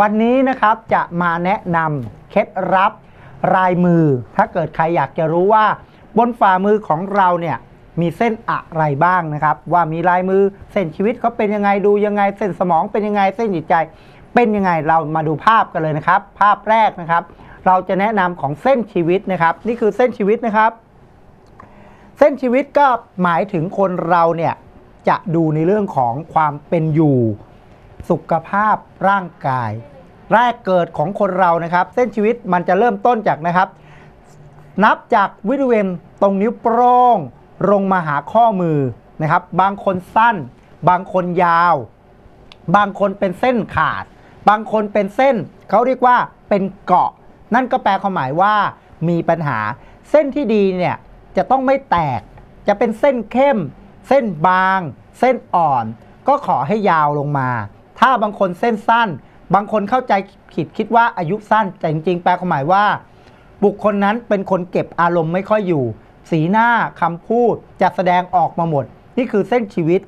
วันนี้นะครับจะมาแนะนำเคล็ดลับลายมือ ถ้าเกิดใครอยากจะรู้ว่า บนฝ่ามือของเราเนี่ยมีเส้นอะไรบ้างนะครับ ว่ามีลายมือเส้นชีวิตเขาเป็นยังไงดูยังไง เส้นสมองเป็นยังไงเส้นจิตใจ เป็นยังไงเรามาดูภาพกันเลยนะครับ ภาพแรกนะครับ เราจะแนะนำของเส้นชีวิตนะครับ นี่คือเส้นชีวิตนะครับ เส้นชีวิตก็หมายถึงคนเราเนี่ยจะดูในเรื่องของความเป็นอยู่ สุขภาพร่างกาย แรกเกิดของคนเรานะครับ เส้นชีวิตมันจะเริ่มต้นจากนะครับ นับจากบริเวณตรงนิ้วโป้งลงมาหาข้อมือนะครับ บางคนสั้น บางคนยาว บางคนเป็นเส้นขาด บางคนเป็นเส้นเขาเรียกว่าเป็นเกาะ นั่นก็แปลความหมายว่ามีปัญหา เส้นที่ดีเนี่ยจะต้องไม่แตก จะเป็นเส้นเข้ม เส้นบาง เส้นอ่อน ก็ขอให้ยาวลงมา ถ้าบางคนเส้นสั้น บางคนเข้าใจผิดคิดว่าอายุสั้น แต่จริงๆ แปลความหมายว่า บุคคลนั้นเป็นคนเก็บอารมณ์ไม่ค่อยอยู่ สีหน้าคำพูดจะแสดงออกมาหมด นี่คือเส้นชีวิต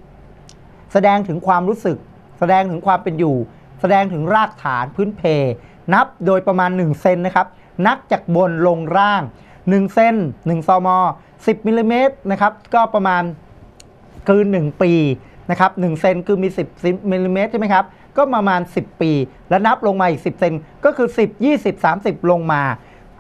แสดงถึงความรู้สึก แสดงถึงความเป็นอยู่ แสดงถึงรากฐานพื้นเพ นับโดยประมาณ 1 เซนนะครับ นับจากบนลงล่าง 1 เซน1ซม 10มิลลิเมตรนะครับ ก็ประมาณคือ 1 ปี นะครับ1เซนคือมี 10มิลลิเมตรใช่ไหมครับ ก็ประมาณ 10 ปี แล้วนับลงมาอีก 10 เซนก็คือ 10 20 30 ลงมา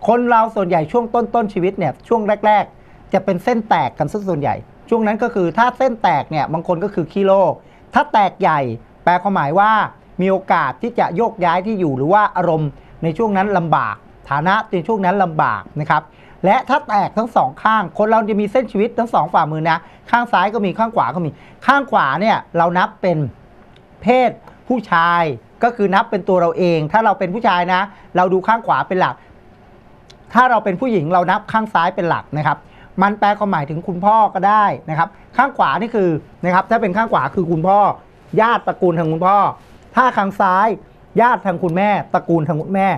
คนเราส่วนใหญ่ช่วงต้นต้นชีวิตเนี่ยช่วงแรก ๆ จะเป็นเส้นแตกกันส่วนใหญ่ ช่วงนั้นก็คือถ้าเส้นแตกเนี่ยบางคนก็คือขี้โรคถ้าแตกใหญ่ แปลความหมายว่ามีโอกาสที่จะโยกย้ายที่อยู่หรือว่าอารมณ์ในช่วงนั้นลำบาก ฐานะในช่วงนั้นลำบากนะครับ และถ้าแตกทั้งสองข้าง คนเราจะมีเส้นชีวิตทั้งสองฝ่ามือนะ ข้างซ้ายก็มีข้างขวาก็มี ข้างขวาเนี่ยเรานับเป็นเพศผู้ชายก็คือนับเป็นตัวเราเอง ถ้าเราเป็นผู้ชายนะ เราดูข้างขวาเป็นหลัก ถ้าเราเป็นผู้หญิงเรานับข้างซ้ายเป็นหลักนะครับ มันแปลความหมายถึงคุณพ่อก็ได้นะครับ ข้างขวานี่คือนะครับ ถ้าเป็นข้างขวาคือคุณพ่อ ญาติตระกูลทางคุณพ่อ ถ้าข้างซ้าย ญาติทางคุณแม่ ตระกูลทางคุณแม่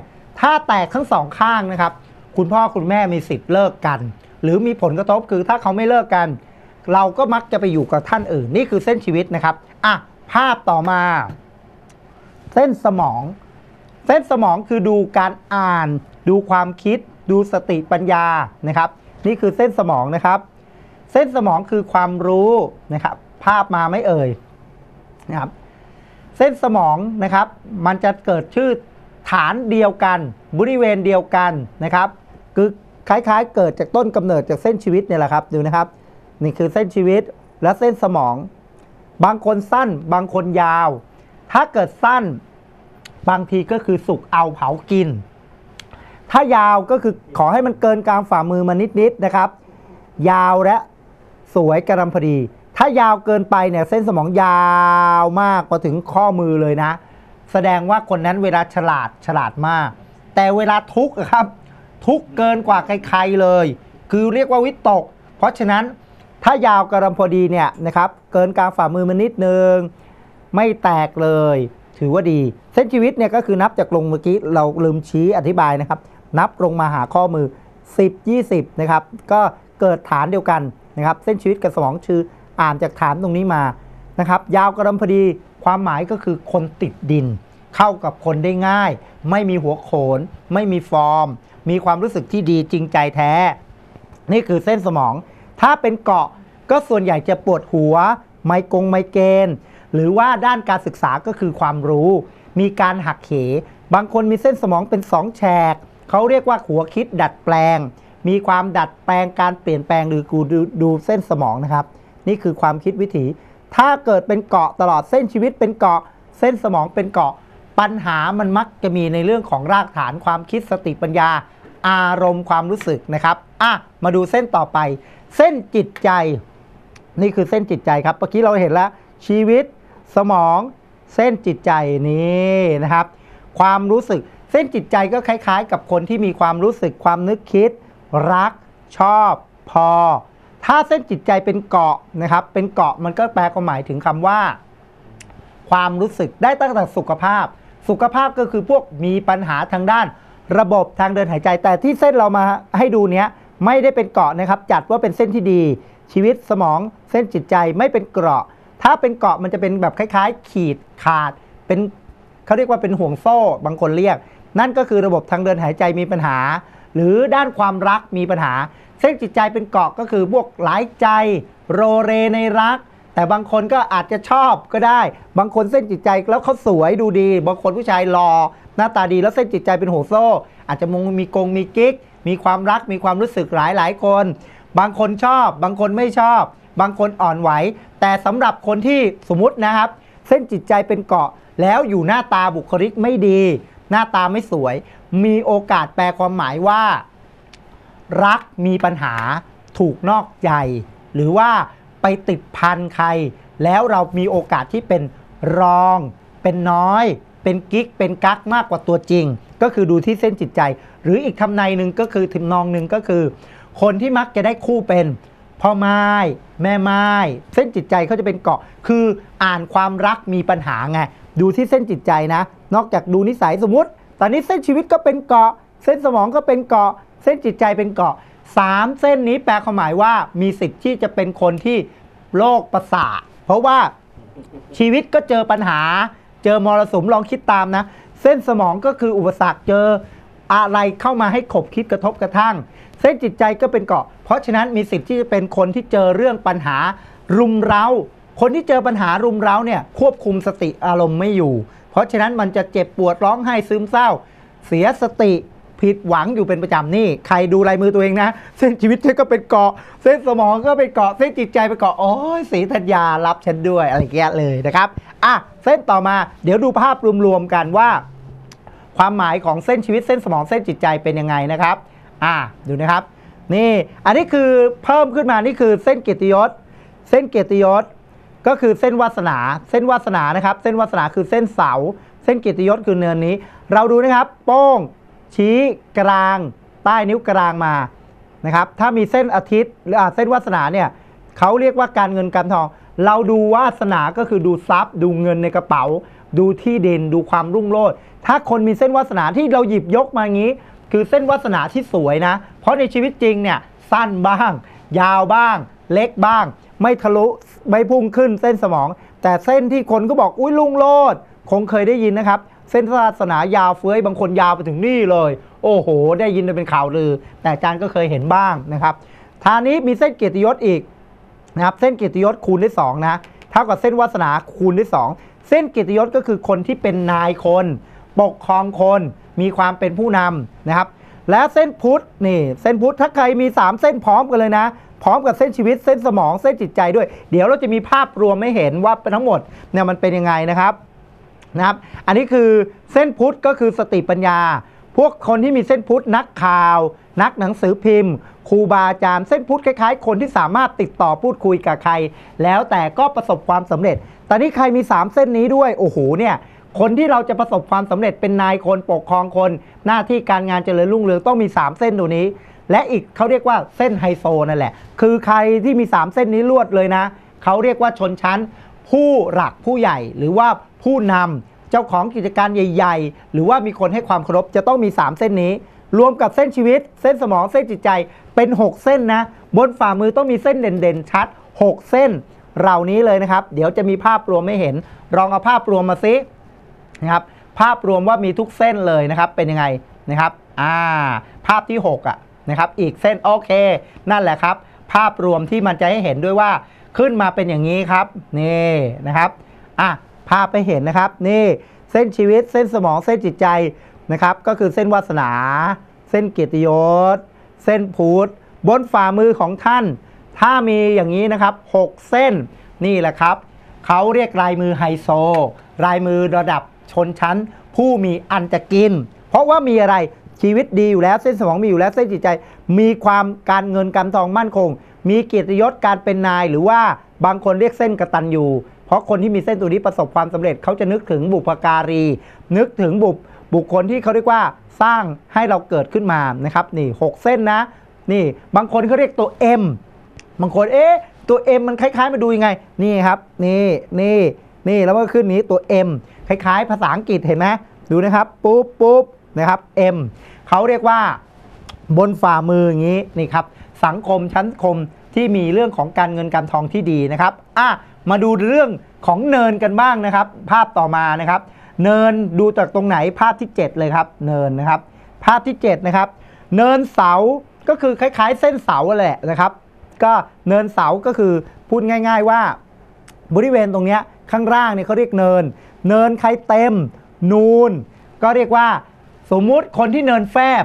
ถ้าแตกทั้งสองข้างนะครับ คุณพ่อคุณแม่มีสิทธิ์เลิกกัน หรือมีผลกระทบคือถ้าเขาไม่เลิกกัน เราก็มักจะไปอยู่กับท่านอื่น นี่คือเส้นชีวิตนะครับอะภาพต่อมา เส้นสมอง เส้นสมองคือดูการอ่าน ดูความคิด ดูสติปัญญานะครับ นี่คือเส้นสมองนะครับ เส้นสมองคือความรู้นะครับ ภาพมาไม่เอ่ยนะครับ เส้นสมองนะครับ มันจะเกิดชื่อฐานเดียวกัน บริเวณเดียวกันนะครับ คือคล้ายๆ เกิดจากต้นกำเนิดจากเส้นชีวิตเนี่ยแหละครับดูนะครับ นี่คือเส้นชีวิตและเส้นสมอง บางคนสั้น บางคนยาว ถ้าเกิดสั้น บางทีก็คือสุกเอาเผากิน ถ้ายาวก็คือขอให้มันเกินกลางฝ่ามือมานิดๆนะครับ ยาวและสวยกระดำพอดี ถ้ายาวเกินไปเนี่ยเส้นสมองยาวมากพอถึงข้อมือเลยนะ แสดงว่าคนนั้นเวลาฉลาดฉลาดมาก แต่เวลาทุกข์อะครับ ทุกเกินกว่าใครๆเลย คือเรียกว่าวิตก เพราะฉะนั้นถ้ายาวกระดำพอดีเนี่ยนะครับเกินกลางฝ่ามือมานิดนึงไม่แตกเลย ถือว่าดี เส้นชีวิตเนี่ยก็คือนับจากลงเมื่อกี้เราลืมชี้อธิบายนะครับ นับลงมาหาข้อมือ 10 20นะครับก็เกิดฐานเดียวกันนะครับ เส้นชีวิตกับสมองชื่ออ่านจากฐานตรงนี้มานะครับ ยาวกระดำพอดีความหมายก็คือคนติดดิน เข้ากับคนได้ง่าย ไม่มีหัวโขน ไม่มีฟอร์ม มีความรู้สึกที่ดีจริงใจแท้ นี่คือเส้นสมอง ถ้าเป็นเกาะก็ส่วนใหญ่จะปวดหัว ไมกงไมเกรนหรือว่าด้านการศึกษาก็คือความรู้ มีการหักเหบางคนมีเส้นสมองเป็นสองแฉกเขาเรียกว่าหัวคิดดัดแปลง มีความดัดแปลงการเปลี่ยนแปลงหรือกูดูดูเส้นสมองนะครับ นี่คือความคิดวิถี ถ้าเกิดเป็นเกาะตลอดเส้นชีวิตเป็นเกาะ เส้นสมองเป็นเกาะ ปัญหามันมักจะมีในเรื่องของรากฐานความคิดสติปัญญา อารมณ์ความรู้สึกนะครับอะมาดูเส้นต่อไป เส้นจิตใจ นี่คือเส้นจิตใจครับเมื่อกี้เราเห็นแล้ว ชีวิต สมอง เส้นจิตใจนี่นะครับ ความรู้สึก เส้นจิตใจก็คล้าย ๆ กับคนที่มีความรู้สึกความนึกคิด รัก ชอบ พอ ถ้าเส้นจิตใจเป็นเกาะนะครับ เป็นเกาะมันก็แปลความหมายถึงคำว่า ความรู้สึกได้ตั้งแต่สุขภาพ สุขภาพก็คือพวกมีปัญหาทางด้าน ระบบทางเดินหายใจ แต่ที่เส้นเรามาให้ดูเนี้ยไม่ได้เป็นเกาะนะครับ จัดว่าเป็นเส้นที่ดี ชีวิตสมองเส้นจิตใจไม่เป็นเกราะ ถ้าเป็นเกาะมันจะเป็นแบบคล้าย ๆ ขีดขาด เป็นเขาเรียกว่าเป็นห่วงโซ่บางคนเรียก นั่นก็คือระบบทางเดินหายใจมีปัญหา หรือด้านความรักมีปัญหา เส้นจิตใจเป็นเกาะก็คือพวกหลายใจ โรเรในรัก แต่บางคนก็อาจจะชอบก็ได้ บางคนเส้นจิตใจแล้วเขาสวยดูดี บางคนผู้ชายหล่อหน้าตาดีแล้วเส้นจิตใจเป็นห่วโซ่ อาจจะมงมีกงมีกิ๊ก มีความรักมีความรู้สึกหลายหลายคน บางคนชอบ บางคนไม่ชอบ บางคนอ่อนไหว แต่สำหรับคนที่สมมตินะครับ เส้นจิตใจเป็นเกาะแล้วอยู่หน้าตาบุคลิกไม่ดี หน้าตาไม่สวย มีโอกาสแปลความหมายว่า รักมีปัญหาถูกนอกใจ หรือว่า ไปติดพันใคร แล้วเรามีโอกาสที่เป็นรอง เป็นน้อย เป็นกิ๊ก เป็นกั๊กมากกว่าตัวจริง ก็คือดูที่เส้นจิตใจ หรืออีกทำนายหนึ่งก็คือทิมนองหนึ่งก็คือ คนที่มักจะได้คู่เป็นพ่อไม้แม่ไม้เส้นจิตใจเขาจะเป็นเกาะ คืออ่านความรักมีปัญหาไง ดูที่เส้นจิตใจนะ นอกจากดูนิสัยสมมติ ตอนนี้เส้นชีวิตก็เป็นเกาะ เส้นสมองก็เป็นเกาะ เส้นจิตใจเป็นเกาะสามเส้นนี้แปลความหมายว่ามีสิทธิ์ที่จะเป็นคนที่โรคประสาทเพราะว่าชีวิตก็เจอปัญหา เจอมรสุมลองคิดตามนะ เส้นสมองก็คืออุปสรรคเจออะไรเข้ามาให้ขบคิดกระทบกระทั่ง เส้นจิตใจก็เป็นเกาะ เพราะฉะนั้นมีสิทธิ์ที่จะเป็นคนที่เจอเรื่องปัญหารุมเร้า คนที่เจอปัญหารุมเร้าเนี่ยควบคุมสติอารมณ์ไม่อยู่ เพราะฉะนั้นมันจะเจ็บปวดร้องไห้ซึมเศร้า เสียสติ ผิดหวังอยู่เป็นประจำนี่ ใครดูลายมือตัวเองนะ เส้นชีวิตฉันก็เป็นเกาะ เส้นสมองก็เป็นเกาะ เส้นจิตใจเป็นเกาะ โอ้ยสีธัญญารับฉันด้วยอะไรอย่เงี้ยเลยนะครับ อะ เส้นต่อมาเดี๋ยวดูภาพรวมๆกันว่า ความหมายของเส้นชีวิตเส้นสมองเส้นจิตใจเป็นยังไงนะครับ อ่าดูนะครับ นี่ อันนี้คือเพิ่มขึ้นมานี่คือเส้นเกียรติยศ เส้นเกียรติยศก็คือเส้นวาสนา เส้นวาสนานะครับ เส้นวาสนาคือเส้นเสา เส้นเกียรติยศคือเนินนี้ เราดูนะครับ โป้ง ชี้กลางใต้นิ้วกลางมานะครับถ้ามีเส้นอาทิตย์หรือเส้นวาสนาเนี่ยเขาเรียกว่าการเงินการทอง เราดูวาสนาก็คือดูทรัพย์ ดูเงินในกระเป๋า ดูที่ดินดูความรุ่งโรจน์ถ้าคนมีเส้นวาสนาที่เราหยิบยกมางี้ คือเส้นวาสนาที่สวยนะ เพราะในชีวิตจริงเนี่ยสั้นบ้าง ยาวบ้าง เล็กบ้าง ไม่ทะลุไม่พุ่งขึ้นเส้นสมอง แต่เส้นที่คนก็บอกอุ้ยลุงโลดคงเคยได้ยินนะครับ เส้นวาสนายาวเฟ้ยบางคนยาวไปถึงนี่เลย โอ้โห ได้ยินเป็นข่าวลือ แต่อาจารย์ก็เคยเห็นบ้างนะครับทางนี้มีเส้นเกียรติยศอีกนะครับเส้นเกียรติยศคูณด้วย2นะเท่ากับเส้นวาสนาคูณด้วย 2 เส้นเกียรติยศก็คือคนที่เป็นนายคน ปกครองคนมีความเป็นผู้นำนะครับ แล้วเส้นพุทธนี่เส้นพุทธถ้าใครมี 3 เส้นพร้อมกันเลยนะพร้อมกับเส้นชีวิตเส้นสมองเส้นจิตใจด้วย เดี๋ยวเราจะมีภาพรวมให้เห็นว่าทั้งหมดเนี่ยมันเป็นยังไงนะครับ นะครับ อันนี้คือเส้นพุทธก็คือสติปัญญา พวกคนที่มีเส้นพุทธนักข่าว นักหนังสือพิมพ์ครูบาอาจารย์เส้นพุทธคล้ายๆ คนที่สามารถติดต่อพูดคุยกับใคร แล้วแต่ก็ประสบความสำเร็จ ตอนนี้ใครมี 3 เส้นนี้ด้วยโอ้โหเนี่ยคนที่เราจะประสบความสำเร็จเป็นนายคนปกครองคน หน้าที่การงานเจริญรุ่งเรืองต้องมี 3 เส้นตัวนี้ และอีกเขาเรียกว่าเส้นไฮโซนั่นแหละ คือใครที่มี 3 เส้นนี้ลวดเลยนะ เขาเรียกว่าชนชั้น ผู้หลักผู้ใหญ่หรือว่า ผู้นำเจ้าของกิจการใหญ่ ๆ หรือว่ามีคนให้ความเคารพจะต้องมี 3 เส้นนี้ รวมกับเส้นชีวิต เส้นสมองเส้นจิตใจเป็น 6 เส้นนะ บนฝ่ามือต้องมีเส้นเด่นๆชัด 6 เส้นเหล่านี้เลยนะครับ เดี๋ยวจะมีภาพรวมไม่เห็น ลองเอาภาพรวมมาซินะครับภาพรวมว่ามีทุกเส้นเลยนะครับ เป็นยังไงนะครับอ่าภาพที่ 6 อะนะครับ อีกเส้นโอเค นั่นแหละครับ ภาพรวมที่มันจะให้เห็นด้วยว่าขึ้นมาเป็นอย่างนี้ครับ นี่นะครับอะ ภาพไปเห็นนะครับ นี่เส้นชีวิตเส้นสมองเส้นจิตใจนะครับ ก็คือเส้นวาสนา เส้นเกียรติยศ เส้นพุทธบนฝ่ามือของท่าน ถ้ามีอย่างนี้นะครับ 6 เส้นนี่แหละครับ เขาเรียกลายมือไฮโซ ลายมือระดับชนชั้น ผู้มีอันจะกิน เพราะว่ามีอะไรชีวิตดีอยู่แล้วเส้นสมองมีอยู่แล้วเส้นจิตใจ มีความการเงินการทองมั่นคง มีเกียรติยศการเป็นนายหรือว่าบางคนเรียกเส้นกระตันอยู่ เพราะคนที่มีเส้นตัวนี้ประสบความสำเร็จเขาจะนึกถึงบุพการี นึกถึงบุบุคคลที่เขาเรียกว่าสร้างให้เราเกิดขึ้นมานะครับนี่หกเส้นนะ นี่บางคนเขาเรียกตัว M บางคนเอ๊ะตัว M มันคล้ายๆมาดูยังไง นี่ครับ นี่นี่นี่แล้วก็ขึ้นนี้ตัว M คล้ายๆ ภาษาอังกฤษเห็นไหมดูนะครับปุ๊บปุ๊บนะครับ M เขาเรียกว่าบนฝ่ามืออย่างนี้นี่ครับสังคมชั้นคมที่มีเรื่องของการเงินการทองที่ดีนะครับอะ มาดูเรื่องของเนินกันบ้างนะครับ ภาพต่อมานะครับ เนินดูจากตรงไหนภาพที่ 7 เลยครับ เนินนะครับ ภาพที่ 7 นะครับ เนินเสาก็คือคล้าย ๆ เส้นเสาแหละนะครับ ก็เนินเสาก็คือพูดง่าย ๆว่า บริเวณตรงนี้ข้างล่างเนี่ยเขาเรียกเนิน เนินใครเต็ม นูน ก็เรียกว่า สมมุติคนที่เนินแฟบ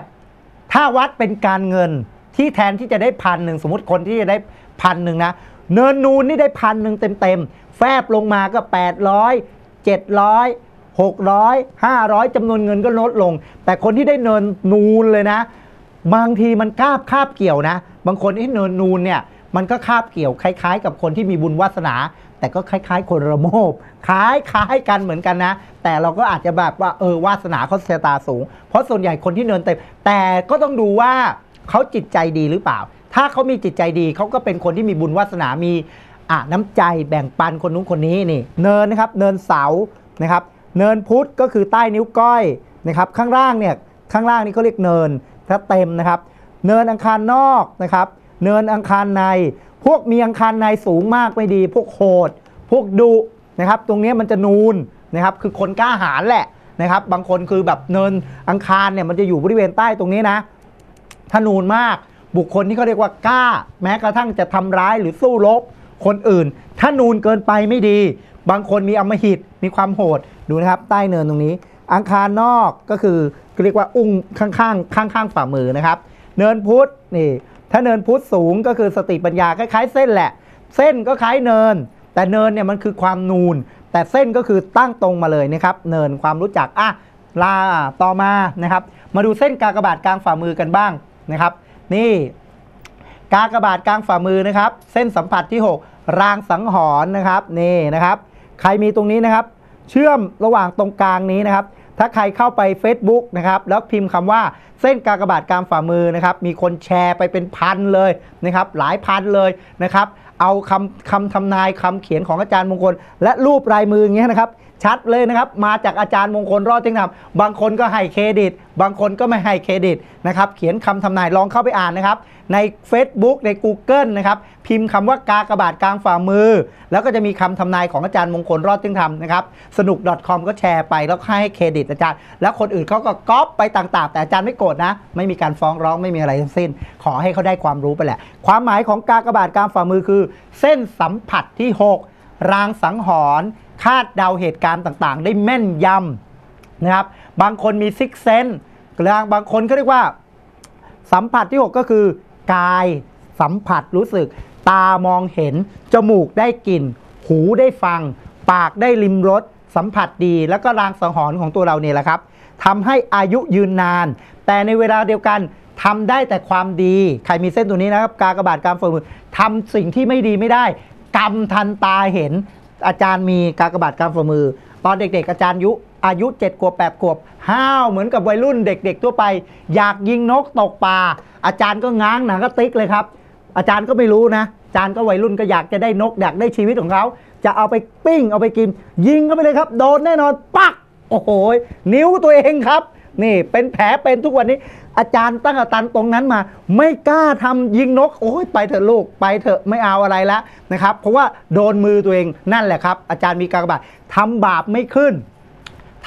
ถ้าวัดเป็นการเงินที่แทนที่จะได้พันหนึ่งสมมติคนที่จะได้พันหนึ่งนะ เนินนูนนี่ได้พันหนึ่งเต็มๆ แฟบลงมาก็ 800 700 600 500จำนวนเงินก็ลดลง แต่คนที่ได้เนินนูนเลยนะ บางทีมันคาบคาบเกี่ยวนะ บางคนที่เนินนูนเนี่ยมันก็คาบเกี่ยวคล้าย ๆ กับคนที่มีบุญวาสนา แต่ก็คล้าย ๆ คนระโมบคล้ายๆกันเหมือนกันนะ แต่เราก็อาจจะแบบว่าเออวาสนาเขาชะตาสูง เพราะส่วนใหญ่คนที่เนินเต็มแต่ก็ต้องดูว่าเขาจิตใจดีหรือเปล่า ถ้าเขามีจิตใจดีเขาก็เป็นคนที่มีบุญวาสนามีอะน้ำใจแบ่งปันคนนู้นคนนี้นี่เนินนะครับเนินเสานะครับเนินพุทธก็คือใต้นิ้วก้อยนะครับข้างล่างเนี่ยข้างล่างนี่เขาเรียกเนินถ้าเต็มนะครับ เนินอังคารนอกนะครับ เนินอังคารใน พวกมีอังคารในสูงมากไม่ดี พวกโหด พวกดุนะครับ ตรงนี้มันจะนูนนะครับ คือคนกล้าหาญแหละนะครับ บางคนคือแบบเนินอังคารเนี่ยมันจะอยู่บริเวณใต้ตรงนี้นะถ้านูนมาก บุคคลที่เขาเรียกว่ากล้า แม้กระทั่งจะทำร้ายหรือสู้รบคนอื่น ถ้านูนเกินไปไม่ดี บางคนมีอมหิตมีความโหดดูนะครับ ใต้เนินตรงนี้ อังคารนอกก็คือเรียกว่าอุ้งข้างๆข้างๆฝ่ามือนะครับ เนินพุทธนี่ถ้าเนินพุทธสูงก็คือสติปัญญาคล้ายๆ เส้นแหละ เส้นก็คล้ายเนิน แต่เนินเนี่ยมันคือความนูน แต่เส้นก็คือตั้งตรงมาเลยนะครับ เนินความรู้จักอะลาต่อมานะครับ มาดูเส้นกากบาทกลางฝ่ามือกันบ้างนะครับ นี่กากระบาทกลางฝ่ามือนะครับ เส้นสัมผัสที่ 6 รางสังหรณ์นะครับนี่นะครับ ใครมีตรงนี้นะครับ เชื่อมระหว่างตรงกลางนี้นะครับ ถ้าใครเข้าไป Facebook นะครับแล้วพิมพ์คำว่าเส้นกากบาทกลางฝ่ามือนะครับ มีคนแชร์ไปเป็นพันเลยนะครับ หลายพันเลยนะครับ เอาคำคำทำนายคำเขียนของอาจารย์มงคล และรูปลายมืออย่างเงี้ยนะครับ ชัดเลยนะครับ มาจากอาจารย์มงคลรอดเที่ยงธรรมบางคนก็ให้เครดิต บางคนก็ไม่ให้เครดิตนะครับ เขียนคำทำนายลองเข้าไปอ่านนะครับ ใน Facebook ใน Google นะครับ พิมพ์คำว่ากากบาทกลางฝ่ามือ แล้วก็จะมีคำทำนายของอาจารย์มงคลรอดเที่ยงธรรมนะครับ สนุก .com ก็แชร์ไปแล้วให้เครดิตอาจารย์ แล้วคนอื่นเขาก็ก๊อปไปต่างๆ แต่อาจารย์ไม่โกรธนะ ไม่มีการฟ้องร้องไม่มีอะไรทั้งสิ้น ขอให้เขาได้ความรู้ไปแหละ ความหมายของกากบาทกลางฝ่ามือคือ เส้นสัมผัสที่ 6 รางสังหรณ์ คาดเดาเหตุการณ์ต่างๆ ได้แม่นยำนะครับ บางคนมีซิกเซนบางคนก็เรียกว่า สัมผัสที่ 6 ก็คือกายสัมผัสรู้สึก ตามองเห็น จมูกได้กลิ่น หูได้ฟัง ปากได้ลิมรสสัมผัสดีแล้วก็รางสังหรณ์ของตัวเราเนี่ยแหละครับทำให้อายุยืนนาน แต่ในเวลาเดียวกันทำได้แต่ความดี ใครมีเส้นตัวนี้นะครับ กากระบาทกรรมฝ่ามือทำสิ่งที่ไม่ดีไม่ได้ กรรมทันตาเห็น อาจารย์มีกากบาทกรรฝ่ามือ ตอนเด็กๆอาจารย์ยุอายุ7ขวบ8ขวบห้าวเหมือนกับวัยรุ่นเด็ก ๆ ทั่วไป อยากยิงนกตกปลาอาจารย์ก็ง้างหนังก็ติ๊กเลยครับ อาจารย์ก็ไม่รู้นะ อาจารย์ก็วัยรุ่นก็อยากจะได้นกอยากได้ชีวิตของเขาจะเอาไปปิ้งเอาไปกิน ยิงเข้าไปเลยครับ โดนแน่นอนปักโอ้โหนิ้วตัวเองครับ นี่เป็นแผลเป็นทุกวันนี้ อาจารย์ตั้งตันตรงนั้นมา ไม่กล้าทำยิงนก โอ้ยไปเถอะลูกไปเถอะไม่เอาอะไรละนะครับ เพราะว่าโดนมือตัวเองนั่นแหละครับ อาจารย์มีกากบาททำบาปไม่ขึ้น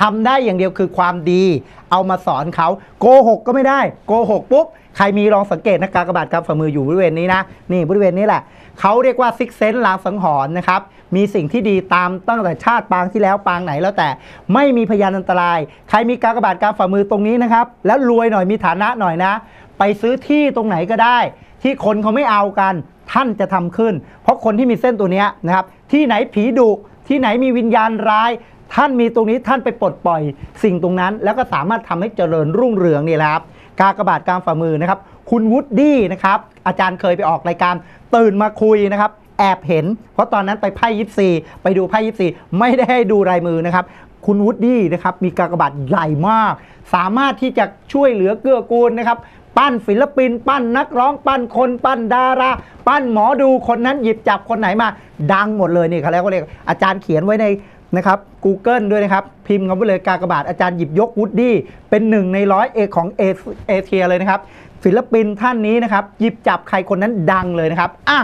ทำได้อย่างเดียวคือความดี เอามาสอนเขาโกหกก็ไม่ได้โกหกปุ๊บใครมีลองสังเกตนะกากบาทกำฝ่ามืออยู่บริเวณนี้นะนี่บริเวณนี้แหละ เขาเรียกว่าซิกเซนลางสังหรณ์นะครับ มีสิ่งที่ดีตามตั้งแต่ชาติปางที่แล้วปางไหนแล้วแต่ ไม่มีพยานอันตราย ใครมีกากบาทกำฝ่ามือตรงนี้นะครับ แล้วรวยหน่อยมีฐานะหน่อยนะ ไปซื้อที่ตรงไหนก็ได้ ที่คนเขาไม่เอากันท่านจะทำขึ้น เพราะคนที่มีเส้นตัวนี้นะครับ ที่ไหนผีดุที่ไหนมีวิญญาณร้าย ท่านมีตรงนี้ท่านไปปลดปล่อย สิ่งตรงนั้น แล้วก็สามารถทำให้เจริญรุ่งเรืองนี่แหละครับ กากระบาทกลางฝ่ามือนะครับ คุณวูดดี้นะครับ อาจารย์เคยไปออกรายการตื่นมาคุยนะครับแอบเห็น เพราะตอนนั้นไปไพ่ยิปซีไปดูไพ่ยิปซีไม่ได้ให้ดูลายมือนะครับ คุณวูดดี้นะครับมีกากบาทใหญ่มาก สามารถที่จะช่วยเหลือเกื้อกูลนะครับ ปั้นศิลปิน ปั้นนักร้อง ปั้นคนปั้นดารา ปั้นหมอดูคนนั้นหยิบจับคนไหนมา ดังหมดเลยนี่เขาแล้วก็เรียกอาจารย์เขียนไว้ใน นะครับ Google ด้วยนะครับ พิมพ์คำว่าเลยกากบาทอาจารย์หยิบยกวูดดี้เป็นหนึ่งในร้อยเอกของเอเอเชียเลยนะครับ ศิลปินท่านนี้นะครับ หยิบจับใครคนนั้นดังเลยนะครับอะ